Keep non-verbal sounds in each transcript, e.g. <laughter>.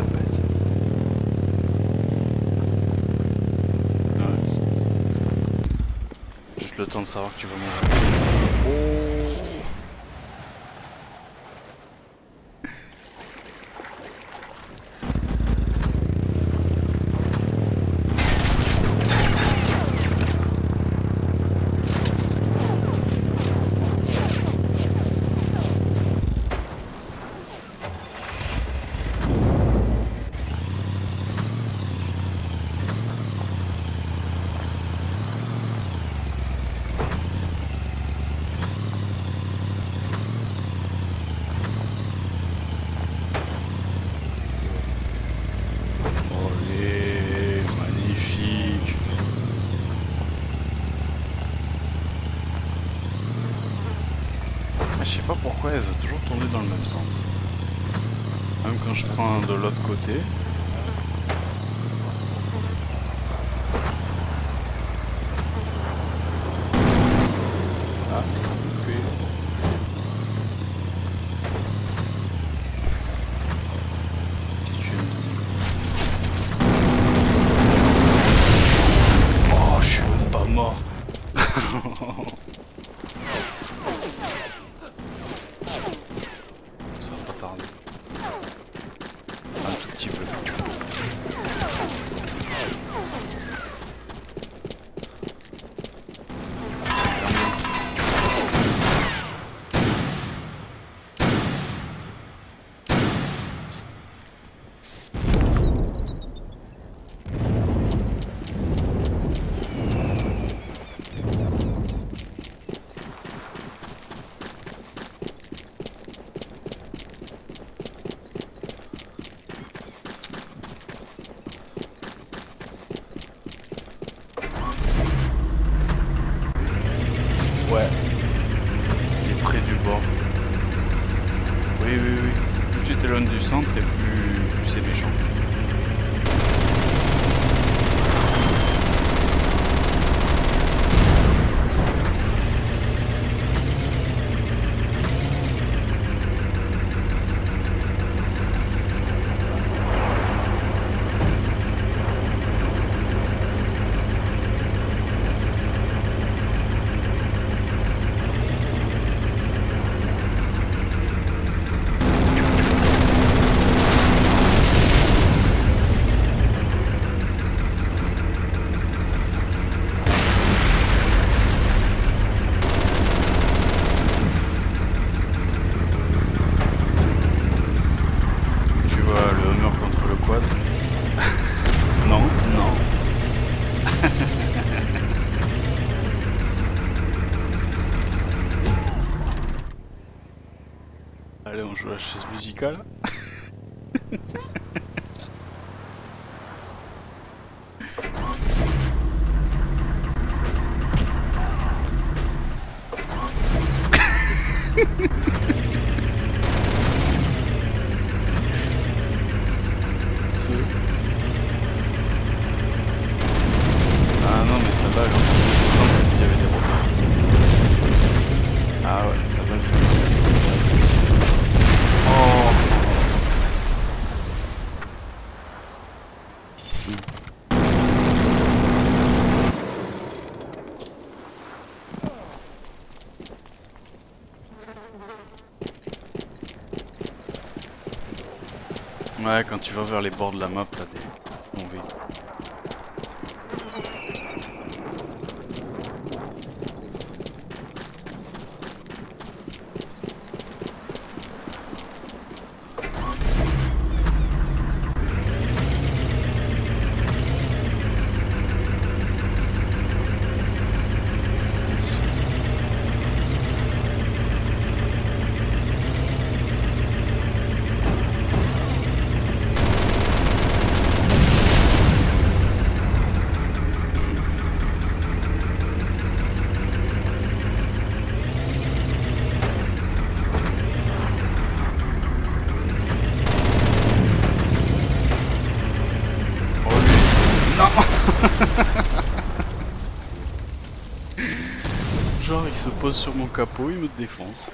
pète. Ouais. Juste le temps de savoir que tu vas mourir. Olé, Je sais pas pourquoi elle veut toujours tourner dans le même sens. Même quand je prends de l'autre côté. Ah, coupé. Petite tuile invisible. Oh, je suis même pas mort. Ça va pas tarder. Un tout petit peu. Ça termine ici. Ouais. Il est près du bord. Oui, oui, oui. Plus centre et plus, plus c'est méchant. Tu vois le Hummer contre le quad Non, non. Allez, on joue à la Ah non, mais ça va, alors. Je sens que s'il y avait des robots. Ah ouais, ça va le faire. Ça va le faire. Oh Ouais, quand tu vas vers les bords de la map, t'as des convés. Oh lui Non Genre il se pose sur mon capot, il me défonce.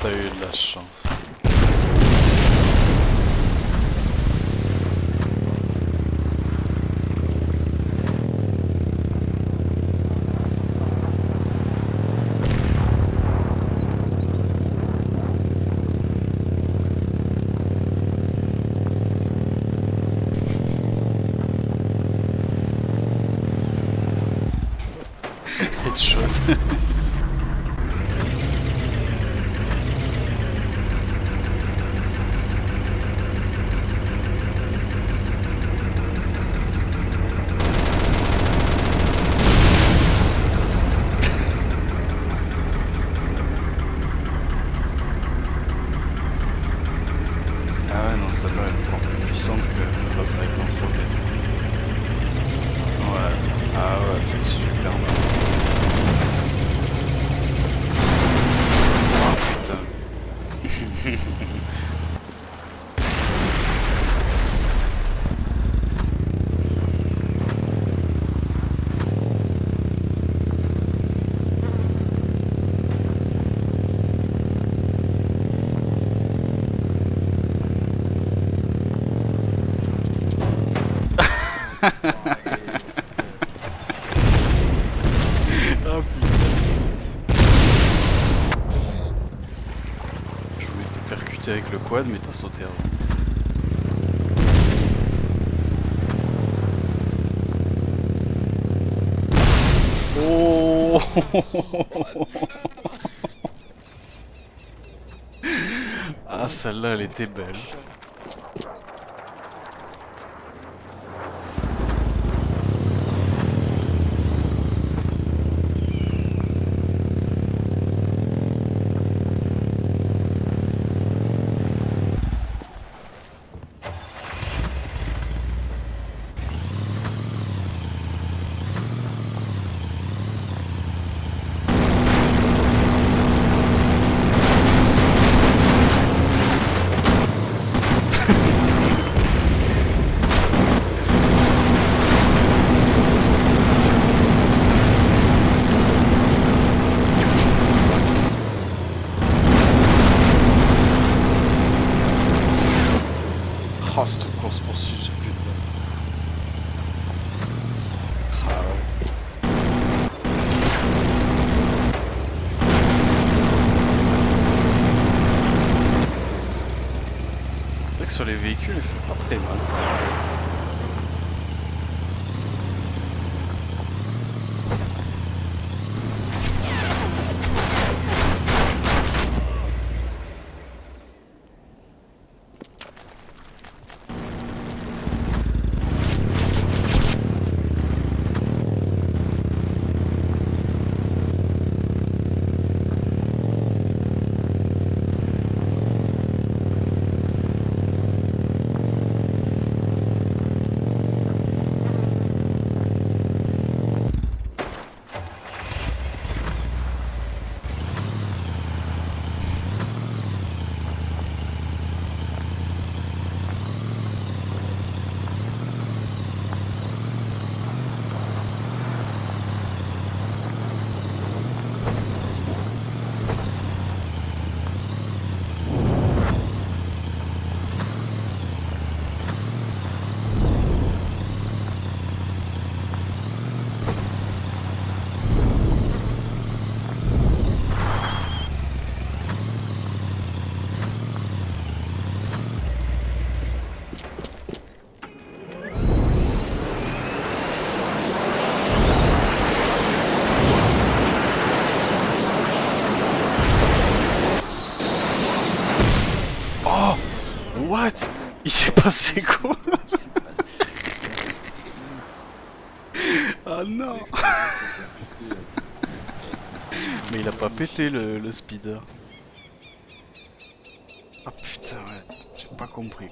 T'as eu de la chance? <laughs> Headshot. <laughs> celle-là elle est encore plus puissante que l'autre avec lance-roquette. Ouais, ah ouais, elle fait super mal. Oh putain. <laughs> avec le quad, mais t'as sauté avant. Oh <laughs> Ah celle-là elle était belle. Oh cette course poursuite, j'ai plus de balles. Ah ouais. C'est vrai que sur les véhicules, elle fait pas très mal ça. Ça. Oh What Passé quoi Ah non Mais il a pas pété le, le speeder. Ah putain ouais, j'ai pas compris.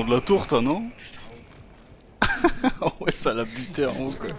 De la tour, toi, non Oh <laughs> ouais, ça l'a buté en haut, quoi.